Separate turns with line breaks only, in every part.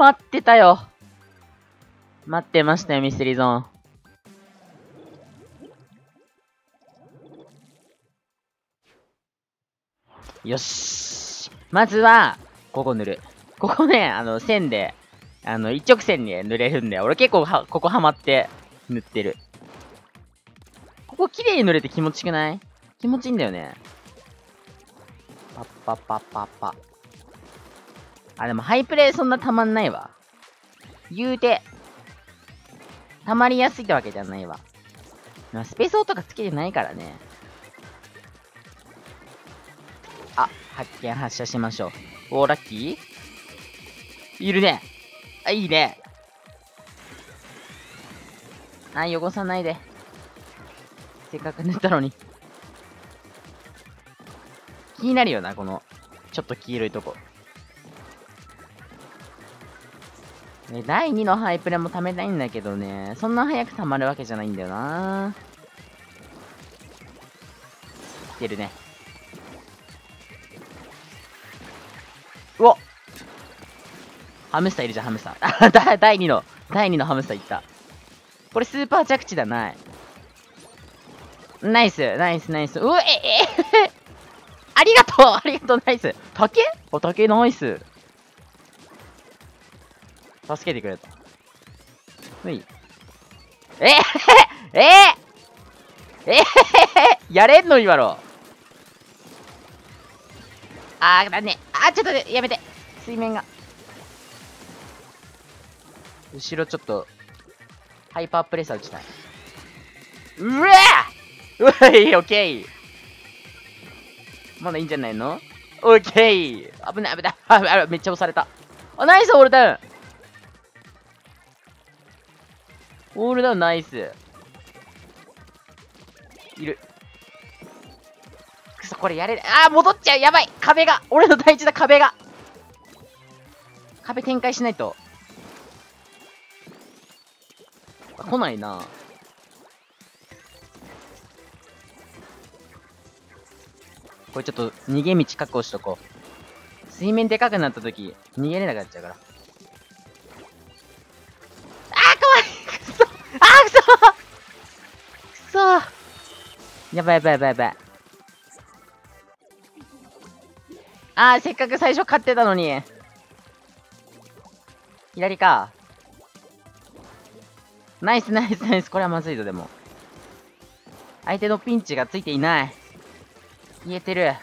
待ってたよ。待ってましたよ、ミステリーゾーン。よし。まずは、ここ塗る。ここね、あの、線で、あの、一直線に塗れるんだよ。俺結構は、ここはまって塗ってる。ここ綺麗に塗れて気持ちよくない？気持ちいいんだよね。パッパッパッパッパ。あ、でもハイプレイそんなたまんないわ。言うて、たまりやすいってわけじゃないわ。スペースオーとかつけてないからね。あ、発見発射しましょう。おー、ラッキーいるね。あ、いいね。あ、汚さないで。せっかく塗ったのに。気になるよな、この、ちょっと黄色いとこ。ね、第2のハイプレも貯めたいんだけどね、そんな早く溜まるわけじゃないんだよな。来てるね。うおハムスターいるじゃん、ハムスター。あ、第2の、第2のハムスターいった。これスーパー着地だない。ナイス、ナイス、ナイス。うえ、え、ありがとうありがとう、ナイス。竹？お、竹ナイス。助けてくれた。ほい。えー、えー、えー、やれんの今の。あー、だね。あー、ちょっと、ね、やめて。水面が。後ろちょっと、ハイパープレッサー打ちたい。うわうわい、オッケーまだいいんじゃないの？オッケー危ない危ないあ、めっちゃ押された。あ、ナイスオールダウンオールダウンナイス。いる。くそ、これやれあー、戻っちゃうやばい壁が俺の大事な壁が壁展開しないと。来ないなこれちょっと逃げ道確保しとこう。水面でかくなった時、逃げれなくなっちゃうから。やばいやばいやばいやばい。あー、せっかく最初勝ってたのに。左か。ナイスナイスナイス。これはまずいぞ、でも。相手のピンチがついていない。言えてる。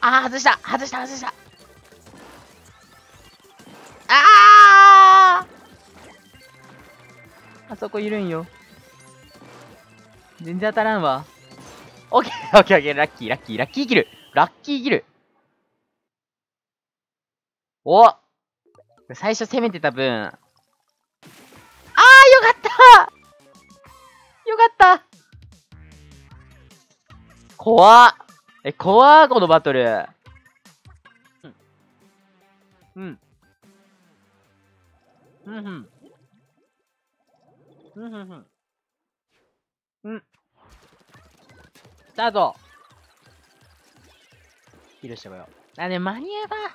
あー、外した外した外したあーあそこいるんよ。全然当たらんわ。オッケーオッケーオッケーラッキーラッキーラッキーキルラッキーキルお最初攻めてた分。あーよかったよかった怖っえ、怖っこのバトル。うん。うん。うん、うん。うん、うん、うん。うん。スタートキルしてこよう。あ、ね、マニアは、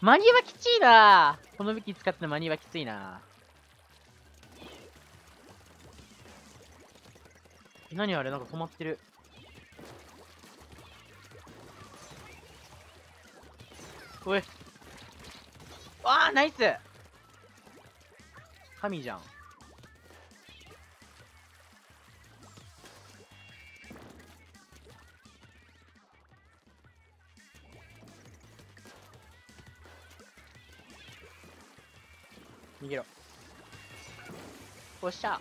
マニアはきついなこの武器使ってマニアはきついな何あれ？なんか止まってる。おい。わあナイス神じゃん。逃げろ。おっしゃ。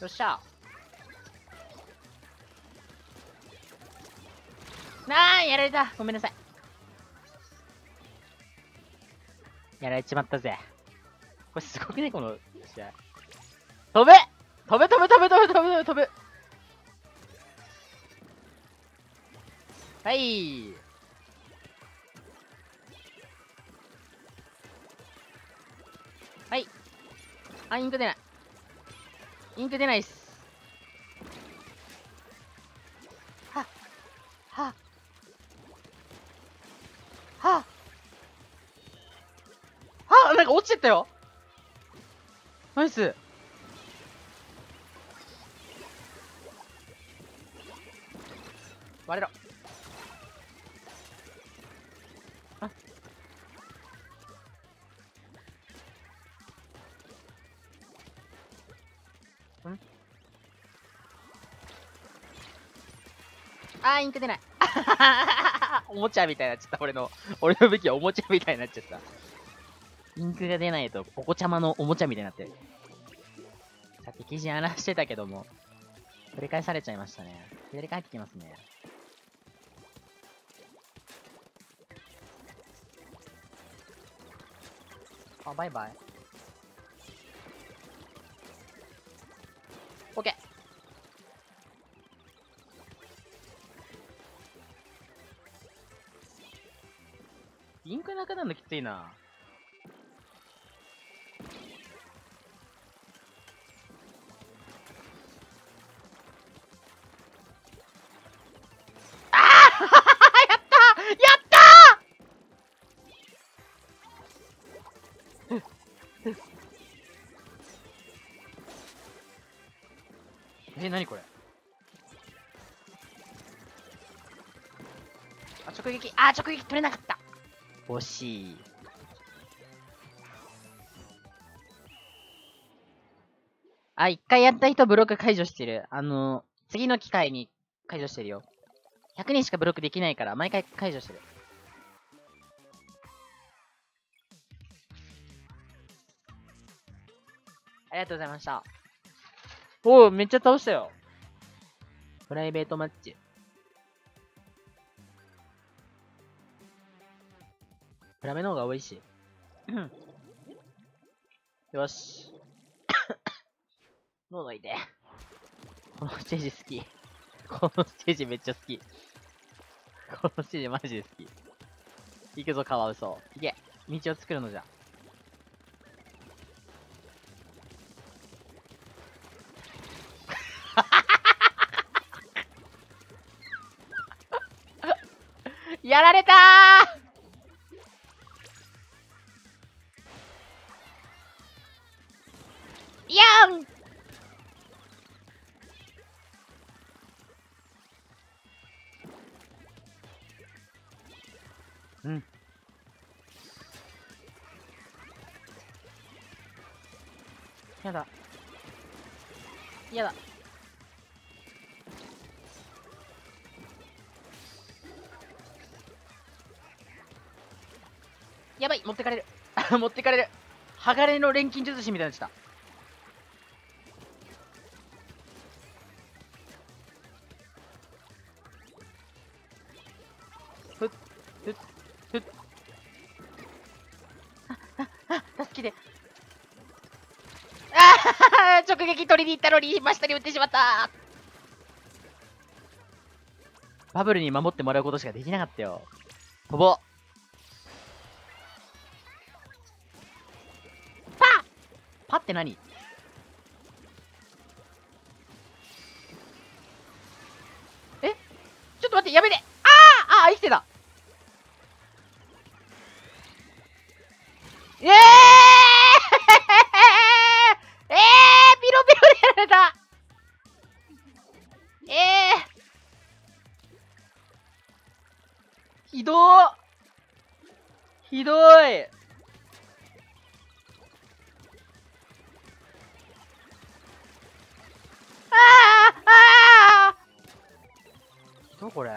よっしゃ。なあやられた。ごめんなさい。やられちまったぜ。これすごくねこの試合。飛べ飛べ飛べ飛べ飛べ飛べ飛べ。はい。はい。あインク出ない。インク出ないっす。はっはっは。っはなんか落ちてったよ。ナイス。割れろ。あーインク出ない。おもちゃみたいになっちゃった俺の。俺の武器はおもちゃみたいになっちゃった。インクが出ないとお子ちゃまのおもちゃみたいになって。るさっき記事荒らしてたけども。取り返されちゃいましたね。左帰ってきますね。あ、バイバイ。オッケー。なくなのきついな。やった！やった！え、なにこれ？あ、直撃。あ、直撃取れなかった。惜しい。あ、一回やった人ブロック解除してる。あの、次の機会に解除してるよ。100人しかブロックできないから、毎回解除してる。ありがとうございました。おお、めっちゃ倒したよ。プライベートマッチ。ラメの方が多いし。よし。喉いて。このステージ好き。このステージめっちゃ好き。このステージマジで好き。行くぞ、カワウソ。行け。道を作るのじゃ。やられたーやだ。やだ。やばい持ってかれる。持ってかれる。鋼の錬金術師みたいなっちゃった。ふっふっふっ。あああ助けて。直撃取りに行ったのに真下に撃ってしまった。バブルに守ってもらうことしかできなかったよ。飛ぼ。うパッ。パって何？ひどひどい。ああああどこれ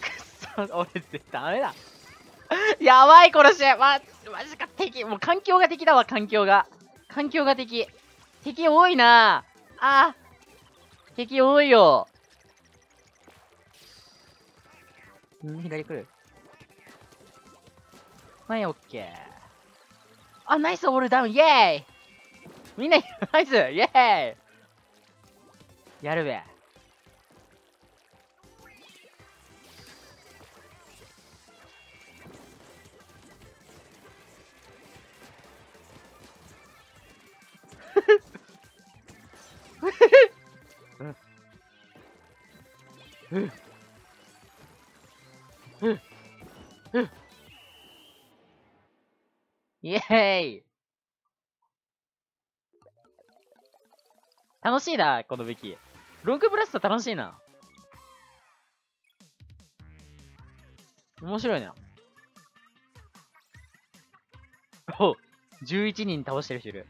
くっそ俺絶対ダメだ。やばいこの試合。ま、マジか敵。もう環境が敵だわ環境が。環境が敵。敵多いな。あ。敵多いよ。ん左来る。はい、オッケー。あ、ナイスオールダウン、イェーイ。みんな、ナイス。イェーイ。やるべ。しいな、この武器。ロングブラスト楽しいな。面白いな。お !11 人倒してる人いる。